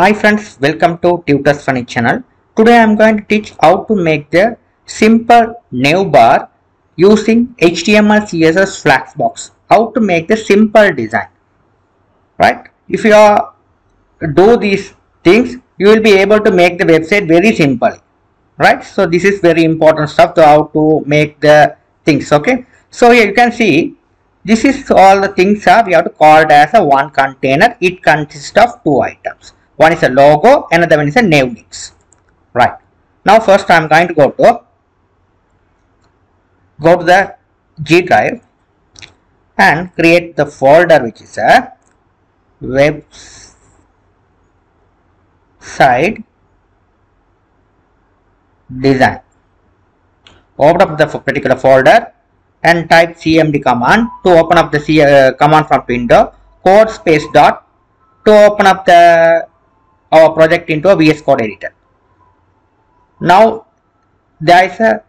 Hi friends, welcome to Tutus Funny channel. Today I am going to teach how to make the simple navbar using HTML CSS Flexbox. How to make the simple design. Right? If you are do these things, you will be able to make the website very simple. Right? So this is very important stuff to how to make the things. Okay. So here you can see this is all the things are we have to call it as a one container. It consists of two items. One is a logo, another one is a nav links. Right. Now first I am going to go to go to the G drive and create the folder which is a web website design. Open up the particular folder and type cmd command to open up the C, uh, command from window code space dot to open up the our project into a VS Code editor. Now there is a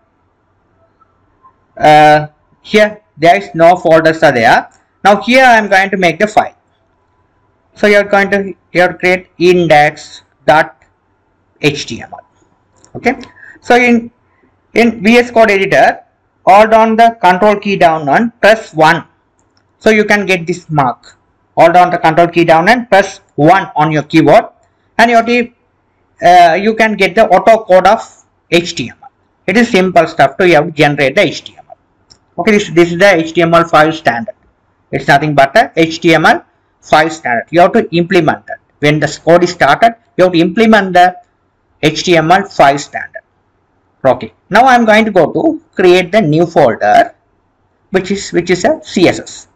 uh, here there is no folders are there. Now here I am going to make the file. So you are going to you to create index.html. Okay. So in in VS Code editor hold on the control key down and press 1 so you can get this mark hold on the control key down and press 1 on your keyboard and you, uh, you can get the auto code of HTML it is simple stuff to you have to generate the HTML okay this, this is the HTML file standard. It's nothing but a HTML file standard. You have to implement that. When the code is started you have to implement the HTML file standard. Okay now i'm going to go to create the new folder which is which is a css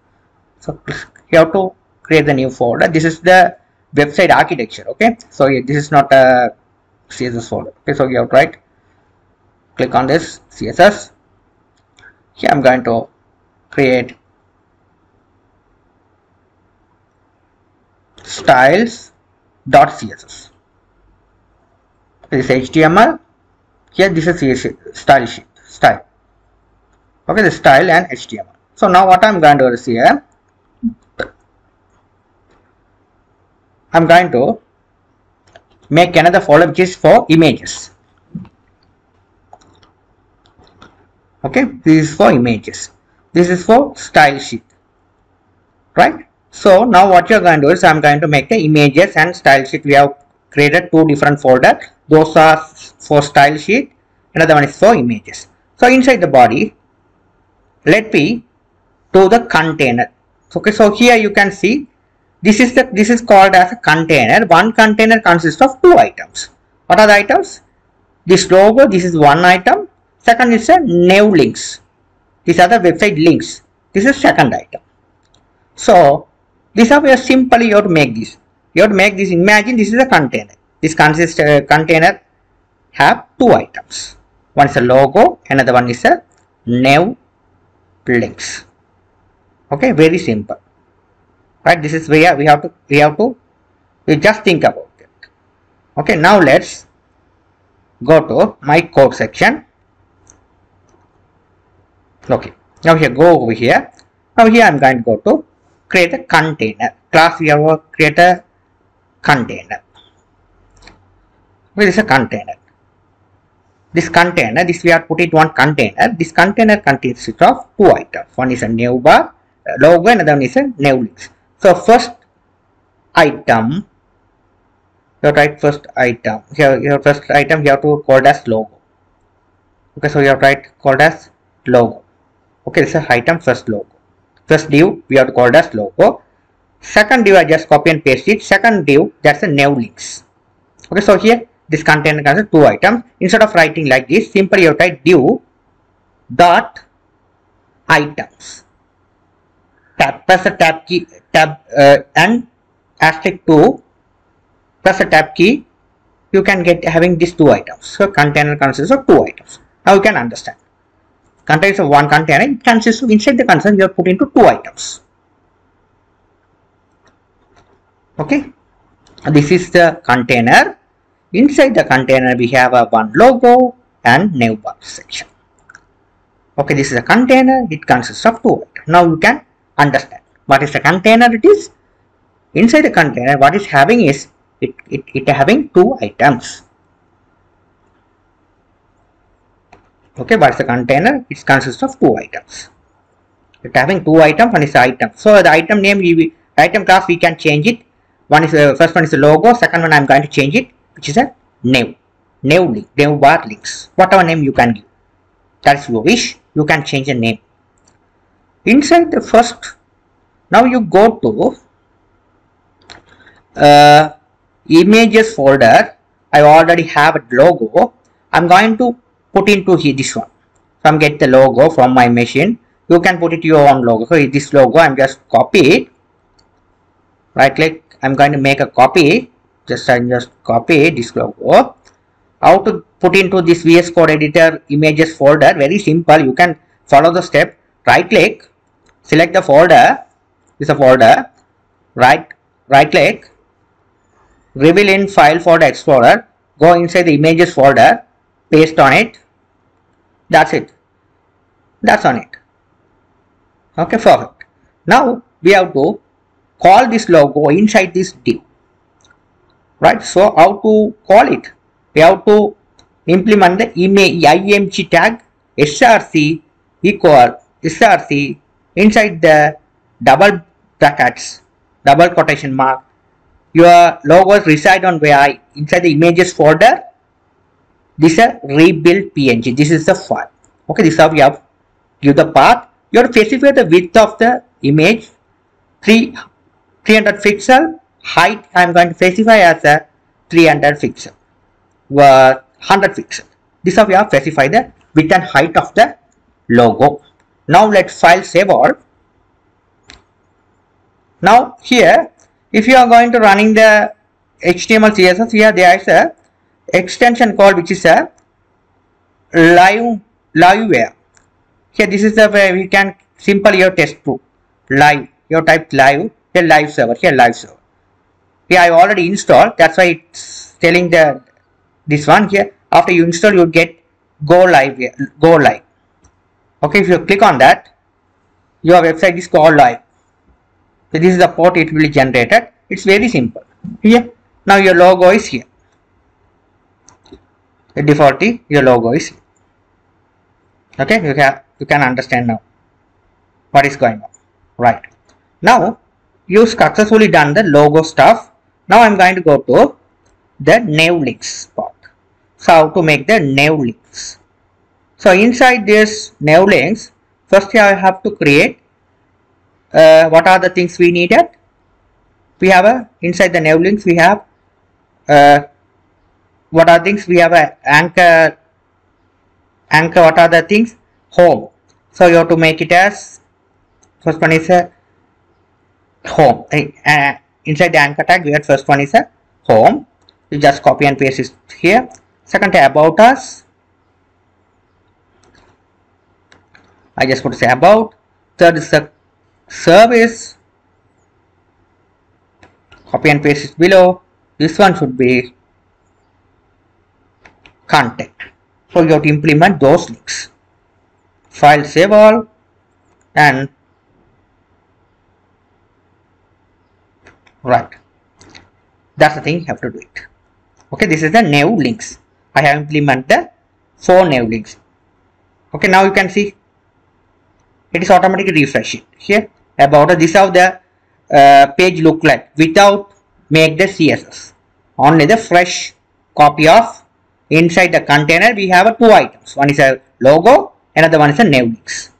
so you have to create the new folder. This is the website architecture okay? So this is not a css folder okay? So you have to right click on this css here i'm going to create styles.css this html here this is style sheet style okay? The style and html so now what i'm going to do is here i'm going to make another folder which is for images. Okay this is for images. This is for style sheet. Right? So now what you're going to do is i'm going to make the images and style sheet. We have created two different folders those are for style sheet. Another one is for images. So inside the body let me do the container. Okay so here you can see this is the this is called as a container. One container consists of two items. What are the items? This logo this is one item. Second is a nav links. These are the website links. This is second item. So this is how simply you have to make this. You have to make this. Imagine this is a container. This consists uh, container have two items. One is a logo another one is a nav links. Okay very simple right? This is where we have to we have to we just think about it okay now let's go to my code section. Okay now here go over here. Now here i'm going to go to create a container. Class we have to create a container. This is a container? This container this we are put it one container. This container consists of two items. One is a new bar uh, logo and another one is a new links so first item. You write first item. Here your first item you have to call as logo. Okay so you have to write called as logo. Okay this is item first logo. First div we have to call as logo. Second div i just copy and paste it. Second div that's a new links. Okay so here this container contains two items. Instead of writing like this simply you type div dot items tab press the tab key tab uh, and asterisk 2 press the tab key you can get having these two items. So container consists of two items. Now you can understand. Contains of one container it consists of inside the container you are put into two items. Okay? This is the container. Inside the container we have a one logo and navbar section. Okay this is a container it consists of two items. Now you can understand what is the container it is inside the container what is having is it, it, it having two items. Okay, what's the container? It consists of two items. It having two items, one is item. So the item name, we, item class, we can change it. One is uh, first one is the logo. Second one, I'm going to change it, which is a name, name link, name bar links. Whatever name you can give. That's your wish. You can change the name. Inside the first, now you go to uh, images folder. I already have a logo. I'm going to put into here this one. From get the logo from my machine. You can put it your own logo. So this logo I'm just copy it. Right click. I'm going to make a copy. Just I just copy this logo. How to put into this VS Code editor images folder? Very simple. You can follow the step. Right click. Select the folder. This is a folder. Right right click. Reveal in file folder explorer. Go inside the images folder. Paste on it that's it that's on it okay perfect now we have to call this logo inside this div right so how to call it we have to implement the img tag src equal src inside the double brackets double quotation mark your logos reside on where I inside the images folder. This is a rebuild png this is the file. Okay this is how you have give the path. You have to specify the width of the image 3 300 pixel height i am going to specify as a 300 pixel uh, 100 pixel. This is how you have specify the width and height of the logo now let file save all. Now here if you are going to running the html css here there is a extension called which is a live liveware. Here this is the way we can simple your test proof live your type live here live server here live server. Here i already installed that's why it's telling the this one here. After you install you get go live go live okay if you click on that your website is called live. So this is the port it will be generated. It's very simple. Here now your logo is here. The default your logo is okay you can you can understand now what is going on. Right. Now you successfully done the logo stuff. Now i'm going to go to the nav links part. So how to make the nav links so inside this nav links first i have to create uh, what are the things we needed? We have a inside the nav links we have uh, what are things? We have a anchor anchor what are the things? Home. So you have to make it as first one is a home. Uh, inside the anchor tag we have first one is a home. You just copy and paste it here. Second about us I just want to say about third is service copy and paste it below this one should be content. So you have to implement those links. File save all and right. That's the thing you have to do it. Okay, this is the nav links. I have implemented the four nav links. Okay, now you can see it is automatically refreshing here about this how the uh, page look like without make the CSS only the fresh copy of inside the container we have two items. One is a logo another one is a nav links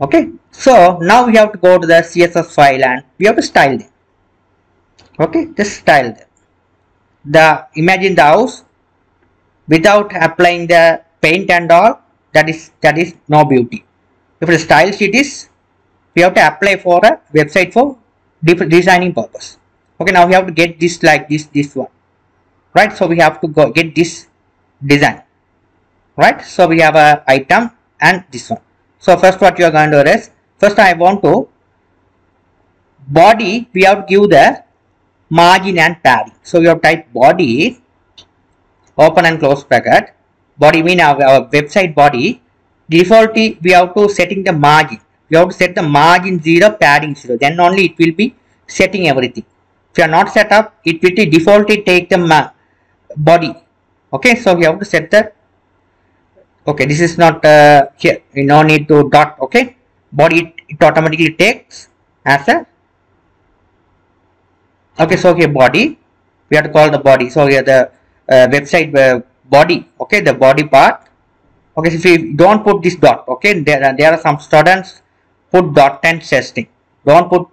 okay? So now we have to go to the css file and we have to style them. Okay? Just style them. The imagine the house without applying the paint and all that is that is no beauty if the style sheet is we have to apply for a website for different designing purpose. Okay now we have to get this like this this one. Right so we have to go get this design. Right so we have a item and this one. So first what you are going to do is first i want to body we have to give the margin and padding. So we have type body open and close bracket body mean our, our website body default we have to setting the margin. We have to set the margin 0 padding 0 then only it will be setting everything. If you are not set up it will defaultly take the body. Okay so we have to set the okay this is not uh, here. You no need to dot okay? Body it, it automatically takes as a okay so here body we have to call the body. So here the uh, website uh, body okay the body part okay so if you don't put this dot okay there are, there are some students put dot and testing don't put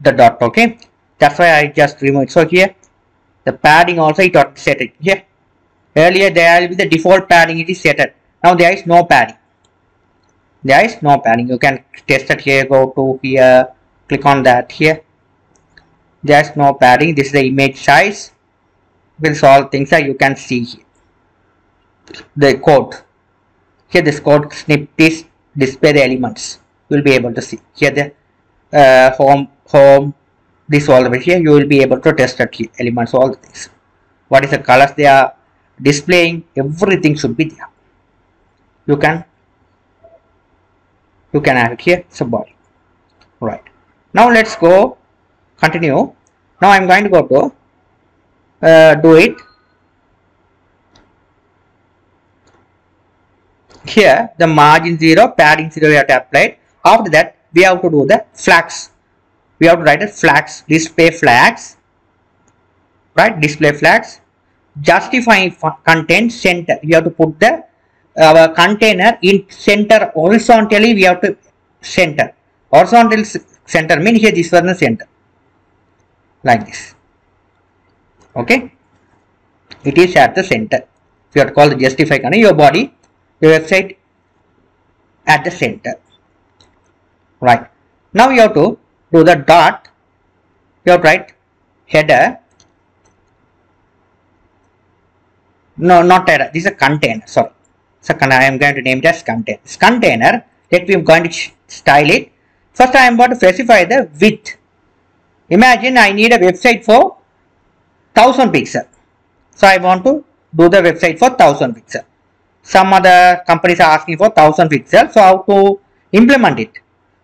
the dot okay? That's why i just removed so here the padding also it got set it here. Earlier there will be the default padding it is set it now there is no padding. There is no padding. You can test it here go to here click on that here. There is no padding. This is the image size. With all things that you can see here. The code here this code snip is display the elements. You will be able to see. Here the uh, home home this all way here you will be able to test the elements all the things. What is the colors they are displaying? Everything should be there. You can you can add it here it's a body right. Now let's go continue. Now i'm going to go to uh, do it here the margin 0 padding 0 we have to apply. After that we have to do the flex we have to write a flex display flex right display flex. Justifying content center you have to put the our container in center horizontally we have to center. Horizontal center mean here this one the center. Like this. Okay? It is at the center. You have to call the justify content your body website at the center. Right. Now you have to do the dot you have to write header. No not header this is a container sorry. So I am going to name it as container. This container let me going to style it. First I am going to specify the width. Imagine I need a website for 1000 pixel. So I want to do the website for 1000 pixel some other companies are asking for 1000 pixels so how to implement it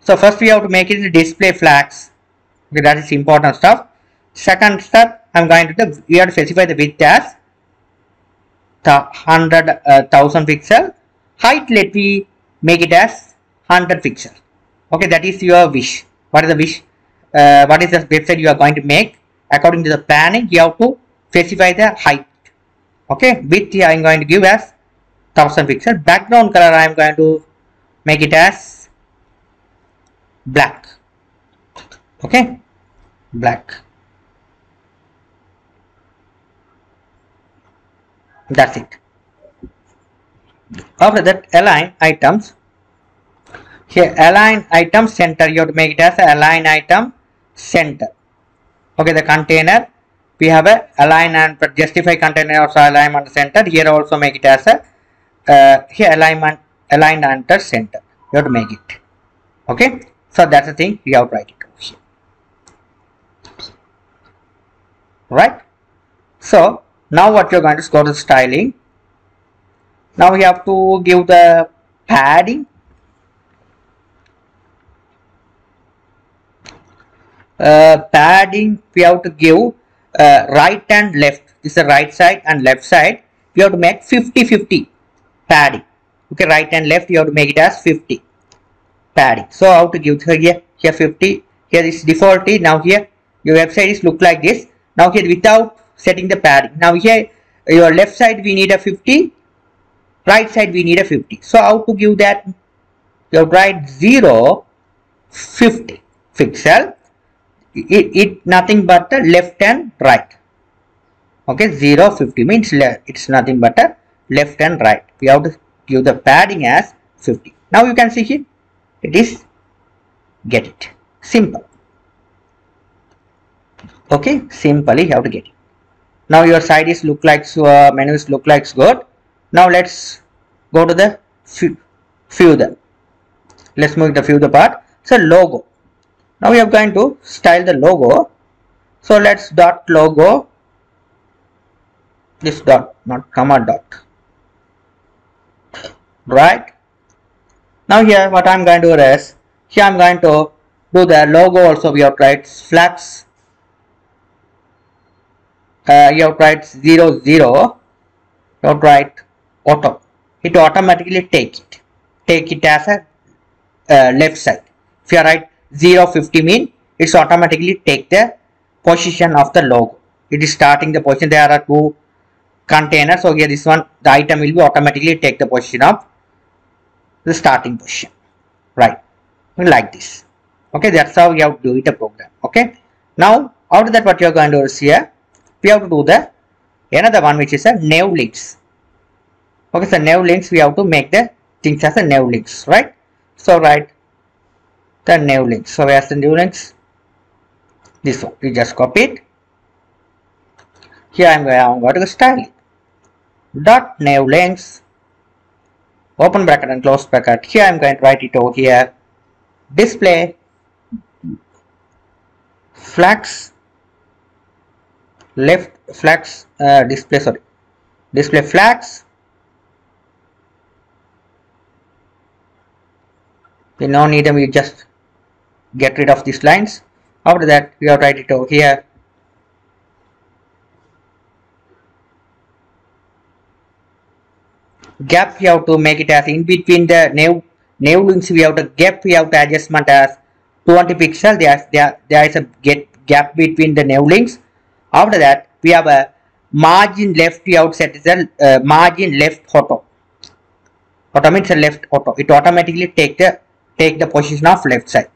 so first we have to make it display flex. Okay, that is important stuff. Second step, I'm going to the, we have to specify the width as the uh, thousand pixel. Height, let me make it as hundred pixel. Okay, that is your wish. What is the wish? Uh, what is the website you are going to make? According to the planning, you have to specify the height. Okay, width I am going to give as thousand pixel. Background color I am going to make it as black. Okay? Black. That's it. After that align items. Here align item center. You have to make it as align item center. Okay the container. We have a align and justify container also alignment center. Here also make it as a uh, here alignment aligned under center you have to make it okay so that's the thing we have to write it over here. Right? So now what you're going to go to styling. Now we have to give the padding. Uh, padding we have to give uh, right and left. This is the right side and left side. We have to make 50-50 padding. Okay, right and left you have to make it as 50 padding so how to give here? Here 50 here is defaultly now here your website is look like this. Now here without setting the padding now here your left side we need a 50 right side we need a 50 so how to give that? You write 0 50 pixel it, it nothing but the left and right. Okay 0 50 means it's nothing but a left and right. We have to give the padding as 50 now you can see here it is get it. Simple. Okay simply you have to get it. Now your side is look like so uh, menus look like good. Now let's go to the the. Let's move the the part. So logo. Now we are going to style the logo. So let's dot logo. This dot not comma dot right? Now here what I'm going to do is, here I'm going to do the logo also we have tried flex. uh, you have to write 0 0 you have write auto. It automatically take it. Take it as a uh, left side. If you write 0 50 mean it's automatically take the position of the logo. It is starting the position. There are two containers. So here this one the item will be automatically take the position of the starting position right? Like this. Okay that's how you have to do it a program. Okay now after that what you are going to do here we have to do the another one which is a nav links. Okay so nav links we have to make the things as a nav links right? So write the nav links. So where's the nav links? This one. We just copy it. Here i'm going, I'm going to style it dot nav links open bracket and close bracket. Here i'm going to write it over here. Display. Flex left. Flex uh, display sorry. Display flex we no need them we just get rid of these lines. After that we have write it over here gap we have to make it as in between the nav nav links we have to gap we have to adjustment as 20 pixel. There, there, there is a get gap between the nav links. After that we have a margin left we have set a uh, margin left auto auto means left auto. It automatically take the take the position of left side.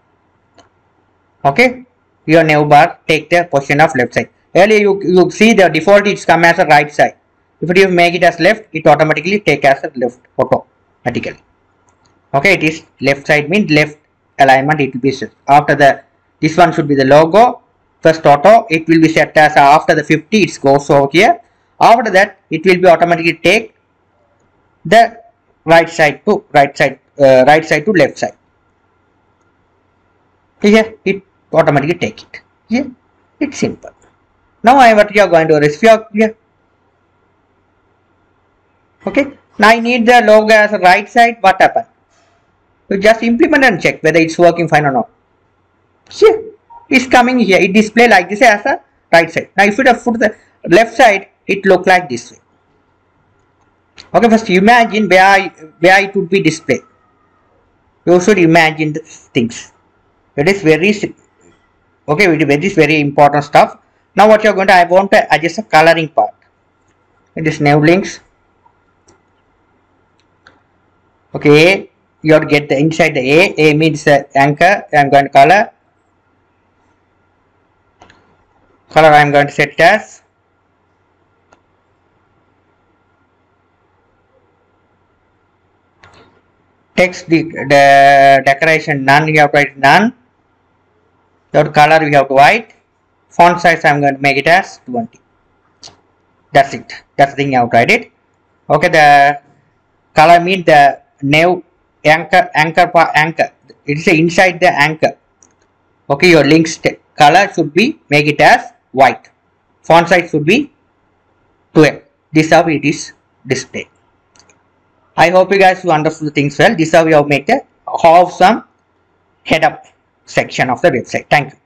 Okay? Your nav bar take the position of left side. Earlier you, you see the default it's come as a right side if you make it as left it automatically take as a left auto. automatically okay it is left side means left alignment it will be set. After the this one should be the logo first auto it will be set as after the 50 it goes over here. After that it will be automatically take the right side to right side uh, right side to left side. Here it automatically take it. Here it's simple. Now I what you are going to do is you are here okay? Now I need the logo as a right side. What happened? You just implement and check whether it's working fine or not. See? It's coming here. It display like this as a right side. Now if you put the left side it look like this way. Okay first imagine where where it would be displayed you should imagine the things. It is very okay it is very important stuff. Now what you're going to i want to adjust the coloring part. It is nav links okay you have to get the inside the a. A means the anchor. I'm going to color color. I'm going to set as text the, the decoration none. You have to write none. The color we have to white font size i'm going to make it as 20 that's it. That's the thing you have to write it. Okay the color means the nav anchor anchor part anchor it is inside the anchor okay your links color should be make it as white font size should be 12 this how it is displayed I hope you guys you understood things well. This is how we have made the have some head up section of the website. Thank you.